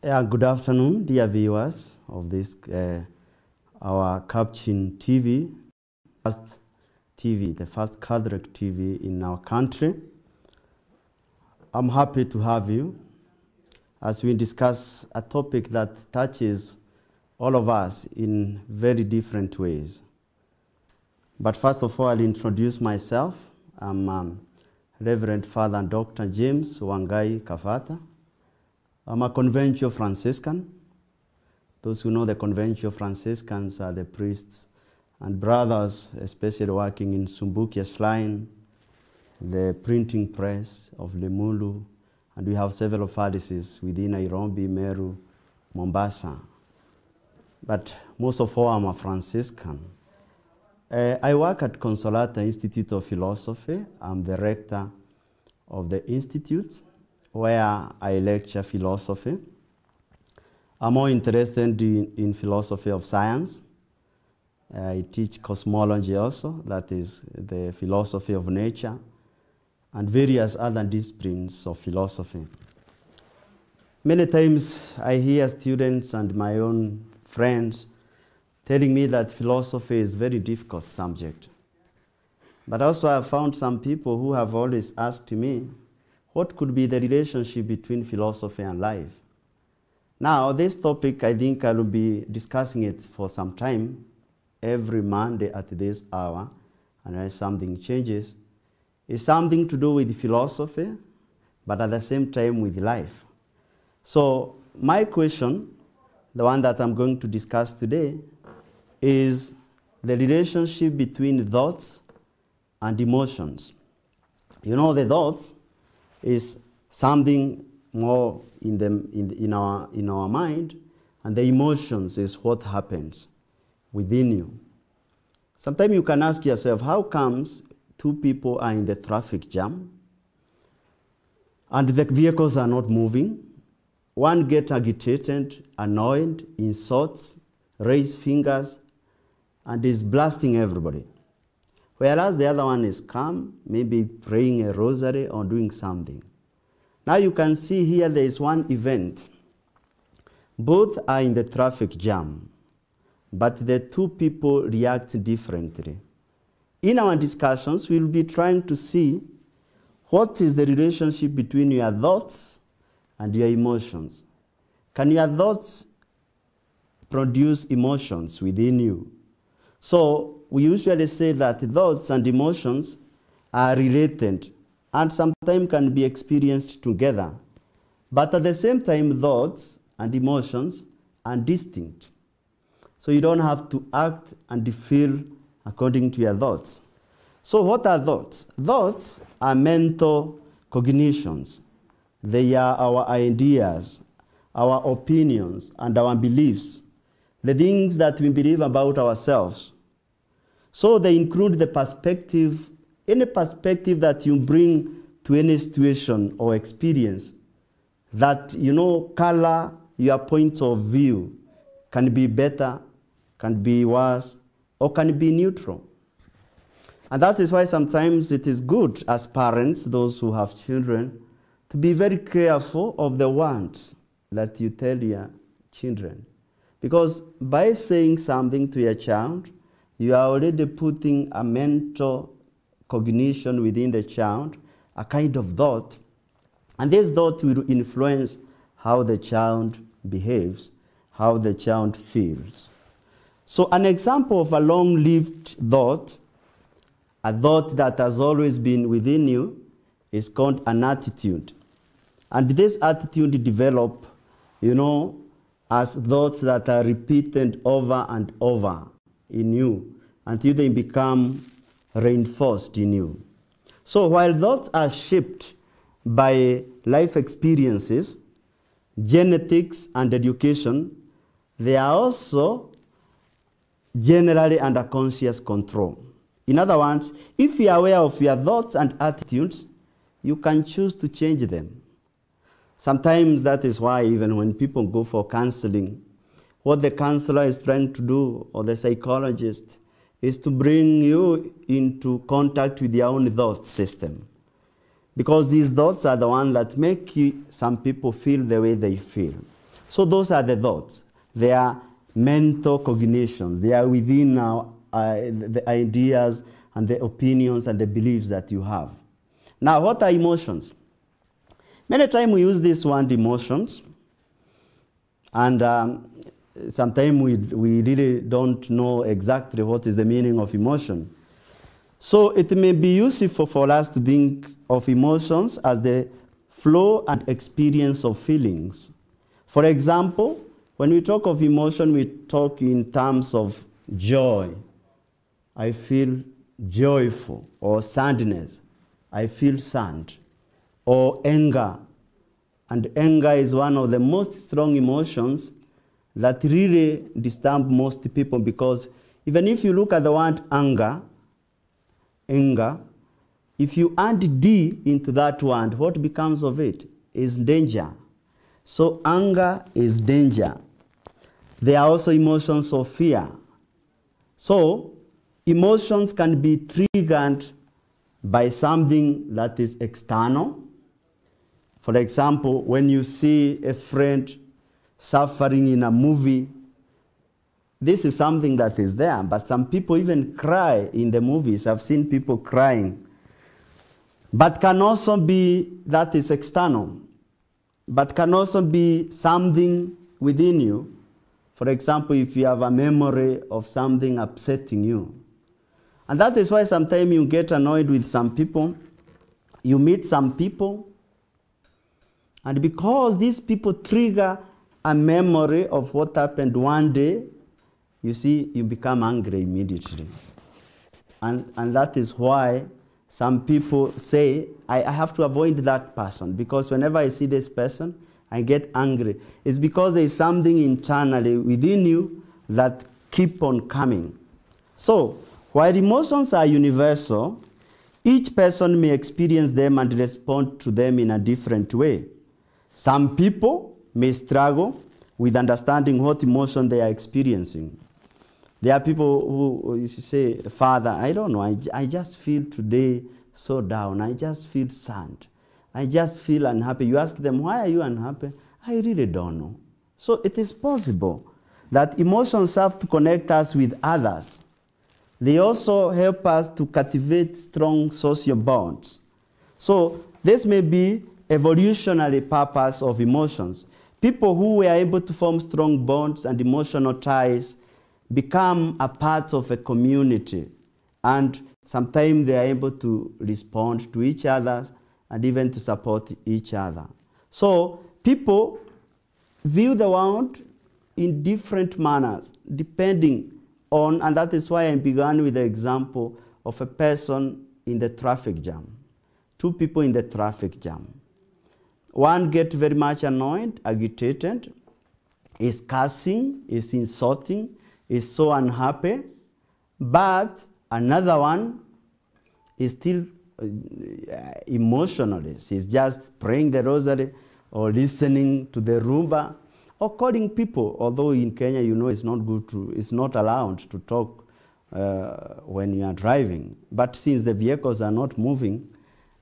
Yeah, good afternoon, dear viewers of this uh, our Capuchin TV, first TV, the first Catholic TV in our country. I'm happy to have you as we discuss a topic that touches all of us in very different ways. But first of all, I'll introduce myself. I'm um, Reverend Father Dr. James Wangai Kabata. I'm a conventual Franciscan. Those who know the conventual Franciscans are the priests and brothers, especially working in Subukia Shrine, the printing press of Limuru, and we have several parishes within Nairobi, Meru, Mombasa. But most of all, I'm a Franciscan. Uh, I work at Consolata Institute of Philosophy. I'm the rector of the institute where I lecture philosophy. I'm more interested in, in philosophy of science. I teach cosmology also, that is the philosophy of nature, and various other disciplines of philosophy. Many times I hear students and my own friends telling me that philosophy is a very difficult subject. But also I have found some people who have always asked me, what could be the relationship between philosophy and life? Now, this topic, I think I will be discussing it for some time, every Monday at this hour, unless something changes, It's something to do with philosophy, but at the same time with life. So, my question, the one that I'm going to discuss today, is the relationship between thoughts and emotions. You know, the thoughts is something more in, the, in, in, our, in our mind, and the emotions is what happens within you. Sometimes you can ask yourself, how comes two people are in the traffic jam and the vehicles are not moving? One gets agitated, annoyed, insults, raise fingers, and is blasting everybody. Whereas the other one is calm, maybe praying a rosary or doing something. Now you can see here there is one event. Both are in the traffic jam, but the two people react differently. In our discussions, we'll be trying to see what is the relationship between your thoughts and your emotions. Can your thoughts produce emotions within you? So we usually say that thoughts and emotions are related and sometimes can be experienced together. But at the same time, thoughts and emotions are distinct. So you don't have to act and feel according to your thoughts. So, what are thoughts? Thoughts are mental cognitions, they are our ideas, our opinions, and our beliefs, the things that we believe about ourselves. So, they include the perspective, any perspective that you bring to any situation or experience that, you know, color your point of view can be better, can be worse, or can be neutral. And that is why sometimes it is good as parents, those who have children, to be very careful of the words that you tell your children. Because by saying something to your child, you are already putting a mental cognition within the child, a kind of thought, and this thought will influence how the child behaves, how the child feels. So, an example of a long lived thought, a thought that has always been within you, is called an attitude. And this attitude develop, you know, as thoughts that are repeated over and over in you until they become reinforced in you. So while thoughts are shaped by life experiences, genetics, and education, they are also generally under conscious control. In other words, if you are aware of your thoughts and attitudes, you can choose to change them. Sometimes that is why, even when people go for counseling, what the counselor is trying to do, or the psychologist, is to bring you into contact with your own thought system. Because these thoughts are the ones that make you, some people feel the way they feel. So those are the thoughts. They are mental cognitions. They are within our, uh, the ideas and the opinions and the beliefs that you have. Now, what are emotions? Many times we use this word emotions, and um, sometimes we, we really don't know exactly what is the meaning of emotion. So it may be useful for us to think of emotions as the flow and experience of feelings. For example, when we talk of emotion, we talk in terms of joy. I feel joyful, or sadness. I feel sad, or anger. And anger is one of the most strong emotions that really disturb most people because even if you look at the word anger, anger, if you add D into that word, what becomes of it is danger. So anger is danger. There are also emotions of fear. So emotions can be triggered by something that is external. For example, when you see a friend suffering in a movie, this is something that is there, but some people even cry in the movies. I've seen people crying. But can also be that is external, but can also be something within you. For example, if you have a memory of something upsetting you. And that is why sometimes you get annoyed with some people. You meet some people, and because these people trigger a memory of what happened one day, you see, you become angry immediately. And, and that is why some people say, I, I have to avoid that person because whenever I see this person, I get angry. It's because there is something internally within you that keep on coming. So, while emotions are universal, each person may experience them and respond to them in a different way. Some people may struggle with understanding what emotion they are experiencing. There are people who say, Father, I don't know, I, I just feel today so down. I just feel sad. I just feel unhappy. You ask them, Why are you unhappy? I really don't know. So it is possible that emotions have to connect us with others. They also help us to cultivate strong social bonds. So this may be evolutionary purpose of emotions. People who were able to form strong bonds and emotional ties become a part of a community and sometimes they are able to respond to each other and even to support each other. So people view the world in different manners depending on, and that is why I began with the example of a person in the traffic jam. Two people in the traffic jam. One get very much annoyed, agitated, is cursing, is insulting, is so unhappy, but another one is still uh, emotionalist. He's just praying the rosary or listening to the rumba or calling people. Although in Kenya, you know, it's not good to, it's not allowed to talk uh, when you are driving. But since the vehicles are not moving,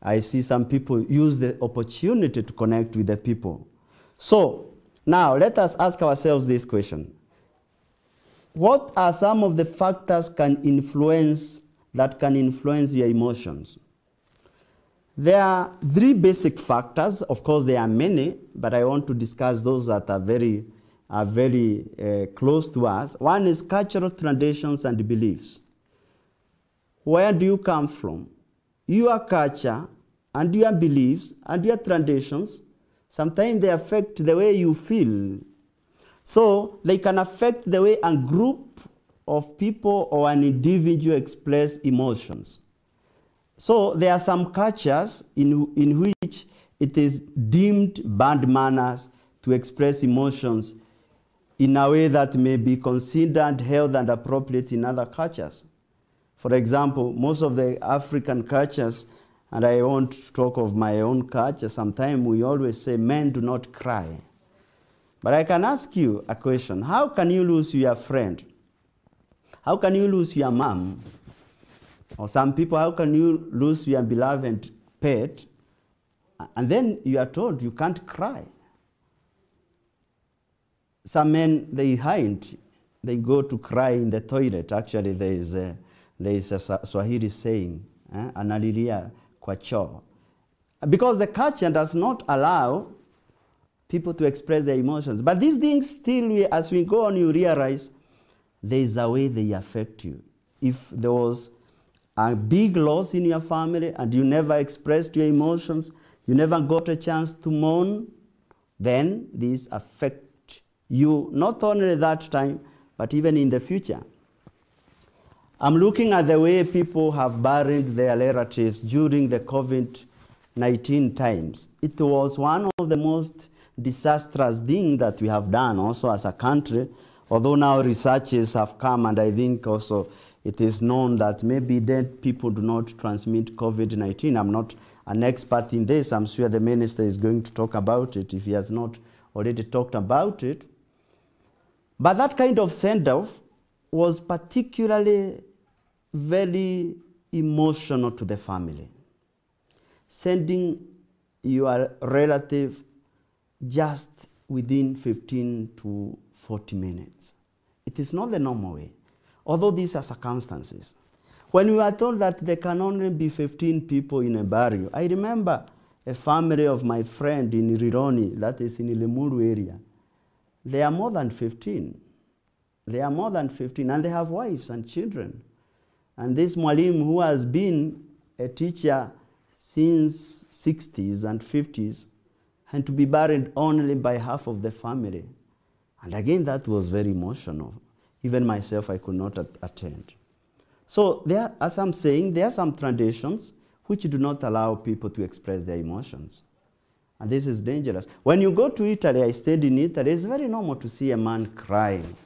I see some people use the opportunity to connect with the people. So now let us ask ourselves this question what are some of the factors can influence that can influence your emotions? There are three basic factors. Of course, there are many, but I want to discuss those that are very, are very uh, close to us. One is cultural traditions and beliefs. Where do you come from? Your culture and your beliefs and your traditions, sometimes they affect the way you feel so they can affect the way a group of people or an individual express emotions. So there are some cultures in, in which it is deemed bad manners to express emotions in a way that may be considered held and appropriate in other cultures. For example, most of the African cultures, and I won't talk of my own culture, sometimes we always say men do not cry. But I can ask you a question. How can you lose your friend? How can you lose your mom? Or some people, how can you lose your beloved pet? And then you are told you can't cry. some men, they hide. They go to cry in the toilet. Actually, there is a, there is a Swahili saying, eh, analilia kwa choo. Because the culture does not allow people to express their emotions. But these things still, we, as we go on, you realize there is a way they affect you. If there was a big loss in your family and you never expressed your emotions, you never got a chance to mourn, then these affect you not only that time, but even in the future. I'm looking at the way people have buried their relatives during the COVID 19 times. It was one of the most disastrous things that we have done also as a country, although now researches have come and I think also it is known that maybe dead people do not transmit COVID 19. I'm not an expert in this. I'm sure the minister is going to talk about it if he has not already talked about it. But that kind of send off was particularly very emotional to the family. Sending your relative just within 15 to 40 minutes. It is not the normal way, although these are circumstances. When we were told that there can only be 15 people in a burial, I remember a family of my friend in Rironi, that is in Limuru area. They are more than 15. They are more than 15, and they have wives and children. And this Mwalim, who has been a teacher since 60s and 50s, and to be buried only by half of the family. And again, that was very emotional. Even myself, I could not attend. So, there, as I'm saying, there are some traditions which do not allow people to express their emotions. And this is dangerous. When you go to Italy, I stayed in Italy, it's very normal to see a man crying.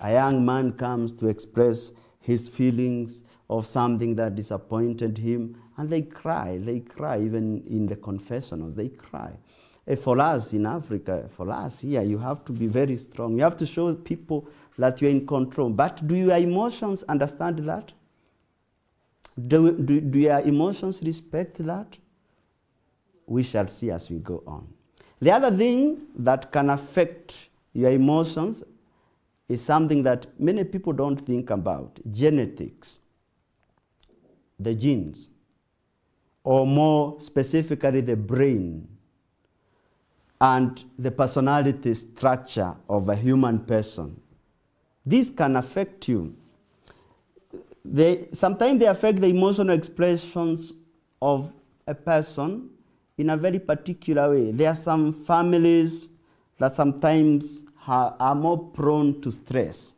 A young man comes to express his feelings of something that disappointed him, and they cry. They cry, even in the confessionals, they cry. Uh, for us in Africa, for us here, you have to be very strong. You have to show people that you're in control. But do your emotions understand that? Do, do, do your emotions respect that? We shall see as we go on. The other thing that can affect your emotions is something that many people don't think about genetics, the genes, or more specifically, the brain and the personality structure of a human person. This can affect you. They, sometimes they affect the emotional expressions of a person in a very particular way. There are some families that sometimes are, more prone to stress,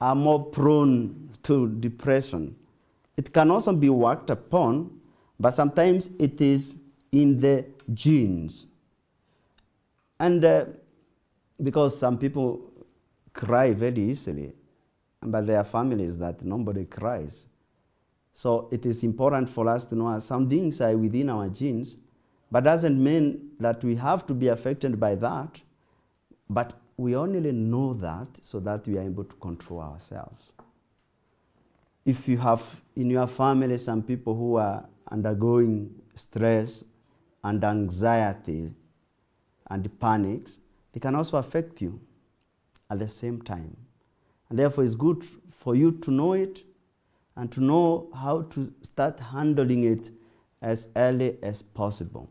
are more prone to depression. It can also be worked upon, but sometimes it is in the genes. And uh, because some people cry very easily, but there are families that nobody cries. So it is important for us to know some things are within our genes, but doesn't mean that we have to be affected by that. But we only know that so that we are able to control ourselves. If you have in your family some people who are undergoing stress and anxiety, and panics, they can also affect you at the same time. And therefore, it's good for you to know it and to know how to start handling it as early as possible.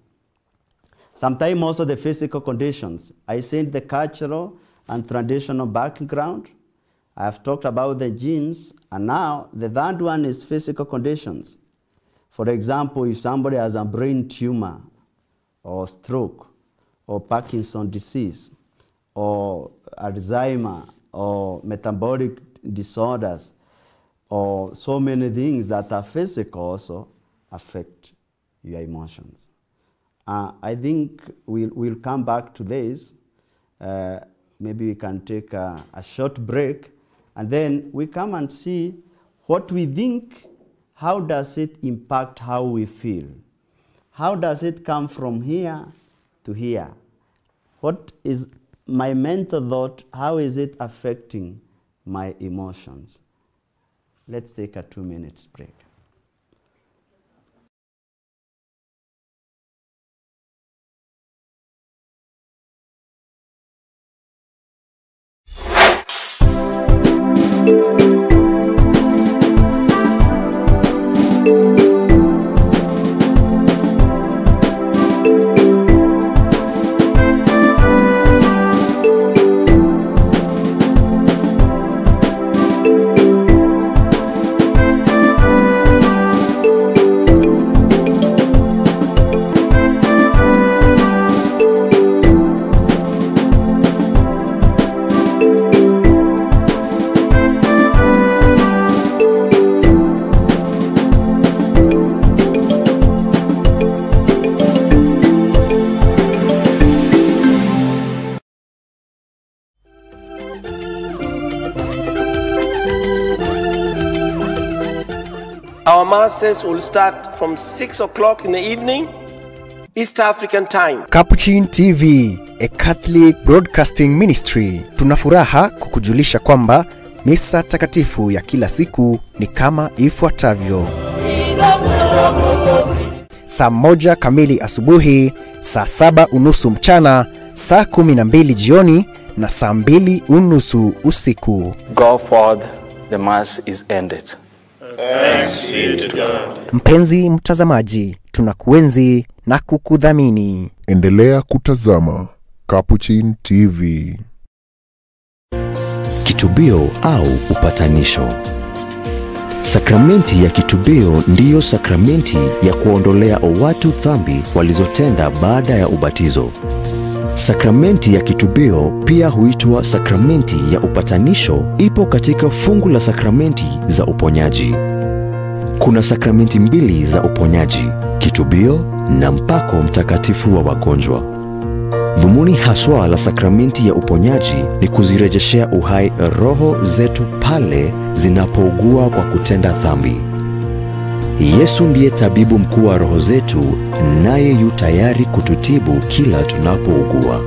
Sometimes also the physical conditions. I said the cultural and traditional background. I have talked about the genes, and now the third one is physical conditions. For example, if somebody has a brain tumor or stroke, or Parkinson disease or Alzheimer or metabolic disorders or so many things that are physical also affect your emotions. Uh, I think we'll, we'll come back to this. Uh, maybe we can take a, a short break and then we come and see what we think, how does it impact how we feel? How does it come from here to here? What is my mental thought? How is it affecting my emotions? Let's take a two minutes break. Our masses will start from 6 o'clock in the evening, East African time. Capuchin TV, a Catholic Broadcasting Ministry. Tuna furaha kukujulisha kwamba misa takatifu ya kila siku ni kama ifuatavyo: saa moja kamili asubuhi, saa saba unusu mchana, saa kumi na mbili jioni na saa mbili unusu usiku. Go forth, the Mass is ended. Mpenzi mtazamaji, tunakuenzi na kukudhamini. Endelea kutazama Capuchin TV. Kitubio au upatanisho. Sakramenti ya kitubio ndiyo sakramenti ya kuondolea watu dhambi walizotenda baada ya ubatizo. Sakramenti ya kitubio pia huitwa sakramenti ya upatanisho, ipo katika fungu la sakramenti za uponyaji. Kuna sakramenti mbili za uponyaji, kitubio na mpako mtakatifu wa wagonjwa. Dhumuni haswa la sakramenti ya uponyaji ni kuzirejeshea uhai roho zetu pale zinapougua kwa kutenda dhambi. Yesu ndiye tabibu mkuu wa roho zetu, naye yu tayari kututibu kila tunapougua.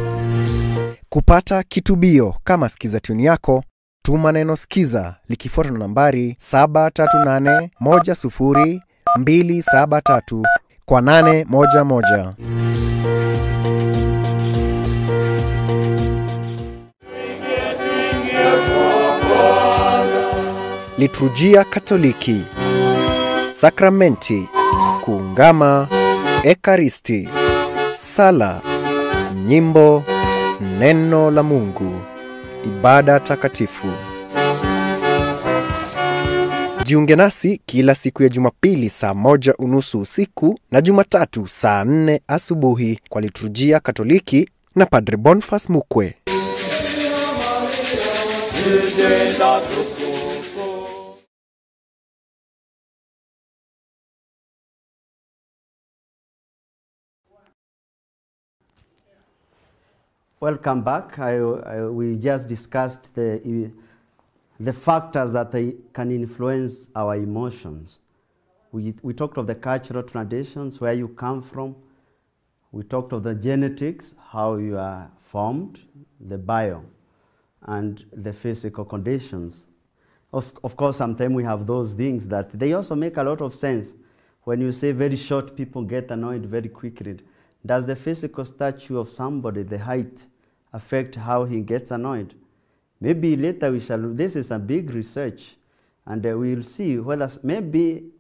Kupata kitubio kama skiza tuni yako, tuma neno skiza likifuatwa na nambari 738100273 kwa 811. Liturujia Katoliki, sakramenti, kuungama, ekaristi, sala, nyimbo, neno la Mungu, ibada takatifu. Jiunge nasi kila siku ya Jumapili saa moja unusu usiku na Jumatatu saa nne asubuhi kwa liturujia Katoliki na Padre Bonfas Mukwe. Welcome back. I, I, we just discussed the, the factors that can influence our emotions. We, we talked of the cultural traditions, where you come from. We talked of the genetics, how you are formed, the bio, and the physical conditions. Of, of course, sometimes we have those things that they also make a lot of sense. When you say very short people get annoyed very quickly, does the physical stature of somebody, the height, affect how he gets annoyed? Maybe later we shall, this is a big research, and uh, we will see whether maybe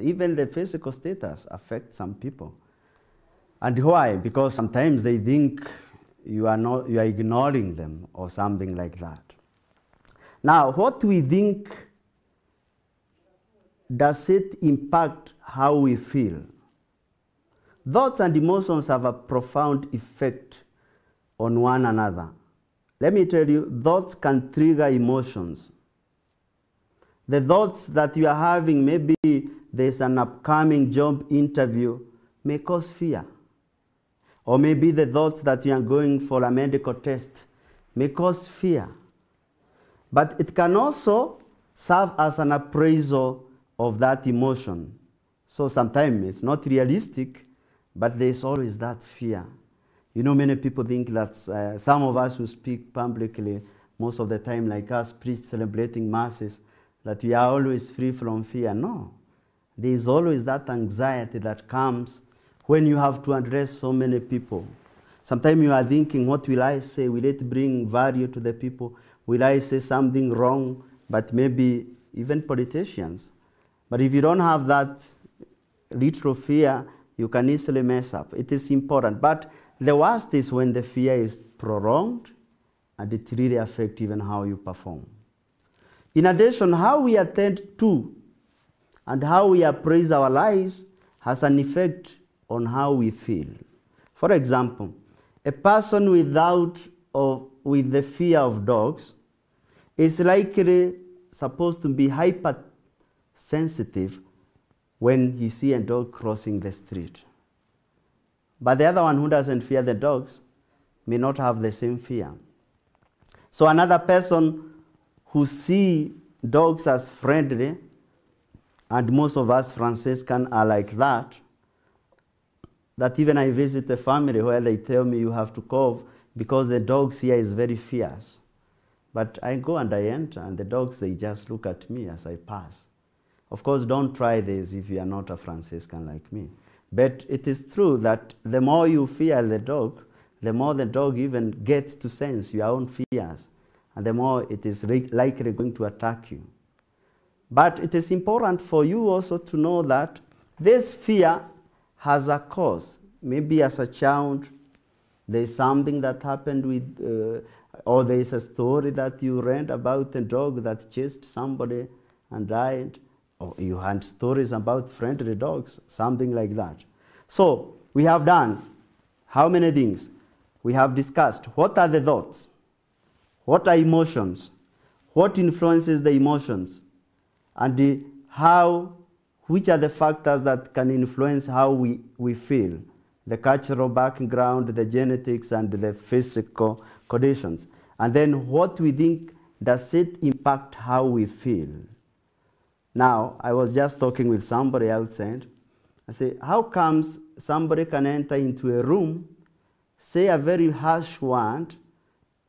even the physical status affects some people. And why? Because sometimes they think you are, not, you are ignoring them or something like that. Now, what we think, does it impact how we feel? Thoughts and emotions have a profound effect on one another. Let me tell you, thoughts can trigger emotions. The thoughts that you are having, maybe there's an upcoming job interview, may cause fear. Or maybe the thoughts that you are going for a medical test may cause fear. But it can also serve as an appraisal of that emotion. So sometimes it's not realistic, but there's always that fear. You know, many people think that uh, some of us who speak publicly, most of the time, like us priests celebrating masses, that we are always free from fear. No. There is always that anxiety that comes when you have to address so many people. Sometimes you are thinking, what will I say? Will it bring value to the people? Will I say something wrong? But maybe even politicians. But if you don't have that little fear, you can easily mess up. It is important. But the worst is when the fear is prolonged and it really affects even how you perform. In addition, how we attend to and how we appraise our lives has an effect on how we feel. For example, a person without or with the fear of dogs is likely supposed to be hypersensitive when he see a dog crossing the street. But the other one who doesn't fear the dogs may not have the same fear. So another person who see dogs as friendly and most of us Franciscan are like that, that even I visit a family where they tell me you have to cough because the dogs here is very fierce. But I go and I enter, and the dogs, they just look at me as I pass. Of course, don't try this if you are not a Franciscan like me. But it is true that the more you fear the dog, the more the dog even gets to sense your own fears, and the more it is likely going to attack you. But it is important for you also to know that this fear has a cause. Maybe as a child, there is something that happened with, uh, or there is a story that you read about a dog that chased somebody and died, Oh, you had stories about friendly dogs, something like that. So, we have done how many things? We have discussed what are the thoughts? What are emotions? What influences the emotions? And the, how, which are the factors that can influence how we, we feel? The cultural background, the genetics, and the physical conditions. And then what we think, does it impact how we feel? Now, I was just talking with somebody outside. I say, how comes somebody can enter into a room, say a very harsh word,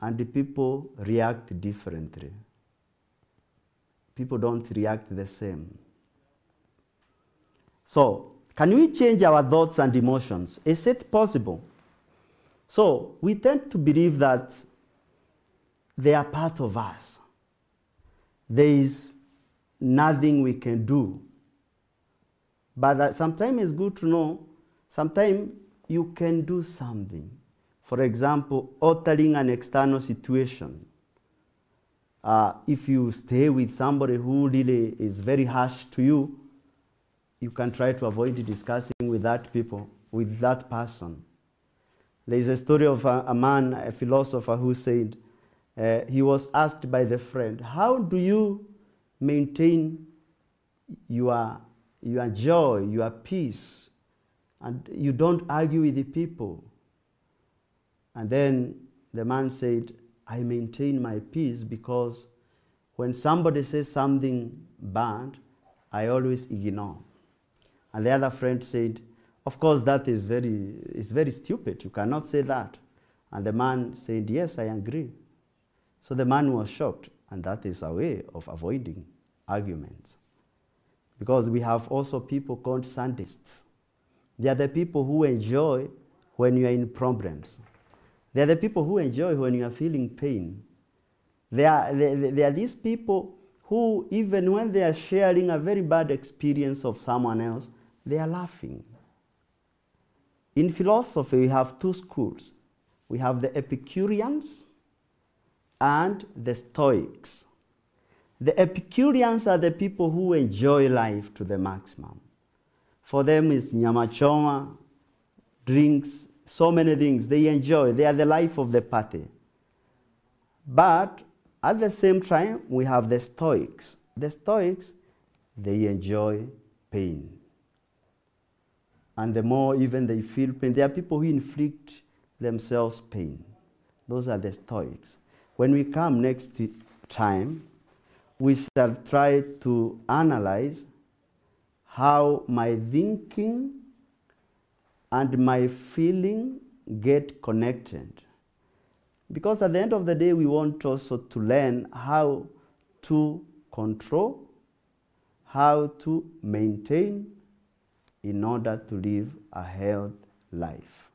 and the people react differently? People don't react the same. So, can we change our thoughts and emotions? Is it possible? So, we tend to believe that they are part of us. There is nothing we can do. But uh, sometimes it's good to know, sometimes you can do something. For example, altering an external situation. Uh, if you stay with somebody who really is very harsh to you, you can try to avoid discussing with that people, with that person. There is a story of a, a man, a philosopher, who said uh, he was asked by the friend, How do you maintain your, your joy, your peace, and you don't argue with the people? And then the man said, I maintain my peace because when somebody says something bad, I always ignore. And the other friend said, Of course, that is very, is very stupid. You cannot say that. And the man said, Yes, I agree. So the man was shocked, and that is a way of avoiding arguments. Because we have also people called sadists. They are the people who enjoy when you are in problems. They are the people who enjoy when you are feeling pain. They are, they, they are these people who, even when they are sharing a very bad experience of someone else, they are laughing. In philosophy, we have two schools we have the Epicureans and the Stoics. The Epicureans are the people who enjoy life to the maximum. For them, it's nyamachoma, drinks, so many things. They enjoy. They are the life of the party. But at the same time, we have the Stoics. The Stoics, they enjoy pain. And the more even they feel pain, there are people who inflict themselves pain. Those are the Stoics. When we come next time, we shall try to analyze how my thinking and my feeling get connected. Because at the end of the day, we want also to learn how to control, how to maintain in order to live a healthy life.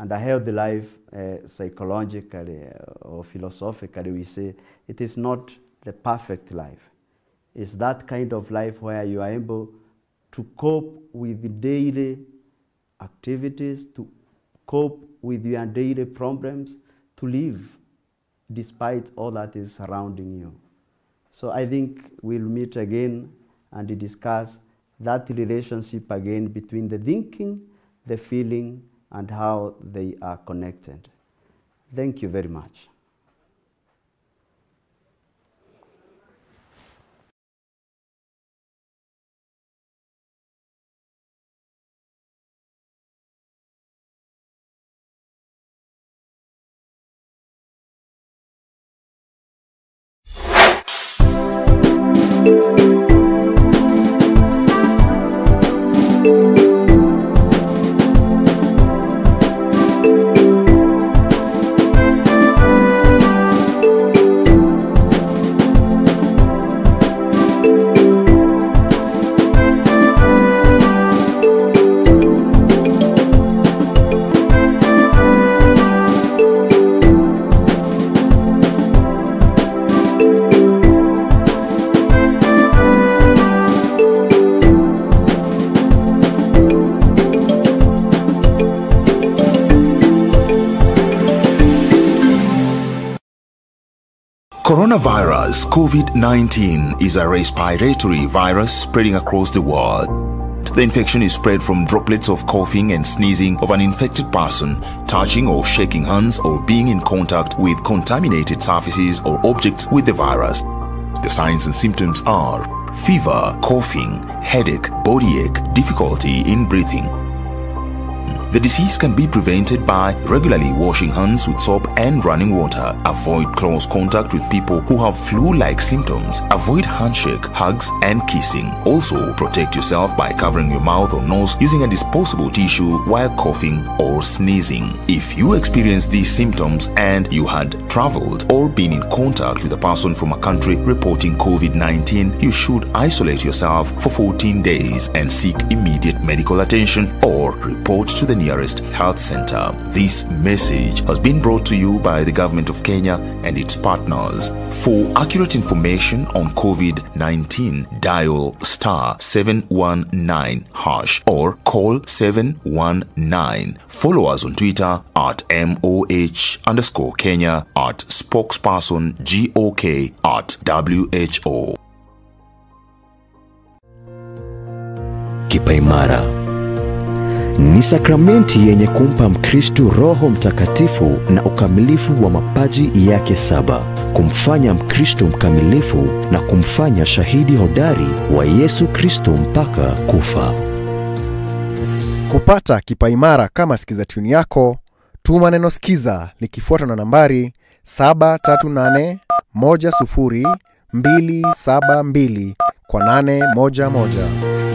And a healthy life, uh, psychologically or philosophically, we say it is not the perfect life. It's that kind of life where you are able to cope with daily activities, to cope with your daily problems, to live despite all that is surrounding you. So I think we'll meet again and discuss that relationship again between the thinking, the feeling, and how they are connected. Thank you very much. Coronavirus COVID 19 is a respiratory virus spreading across the world. The infection is spread from droplets of coughing and sneezing of an infected person, touching or shaking hands, or being in contact with contaminated surfaces or objects with the virus. The signs and symptoms are fever, coughing, headache, body ache, difficulty in breathing. The disease can be prevented by regularly washing hands with soap and running water. Avoid close contact with people who have flu-like symptoms. Avoid handshake, hugs, and kissing. Also, protect yourself by covering your mouth or nose using a disposable tissue while coughing or sneezing. If you experience these symptoms and you had traveled or been in contact with a person from a country reporting COVID-19, you should isolate yourself for 14 days and seek immediate medical attention or report to the nearest health center. This message has been brought to you by the government of Kenya and its partners. For accurate information on COVID 19, dial star 719 hash or call 719. Follow us on Twitter at MOH underscore Kenya at spokesperson GOK at WHO. Kipaimara ni sakramenti yenye kumpa Mkristu Roho Mtakatifu na ukamilifu wa mapaji yake saba, kumfanya Mkristu mkamilifu na kumfanya shahidi hodari wa Yesu Kristu mpaka kufa. Kupata kipaimara kama skiza tuni yako, tuma neno skiza likifuatwa na nambari 738100272 kwa 811.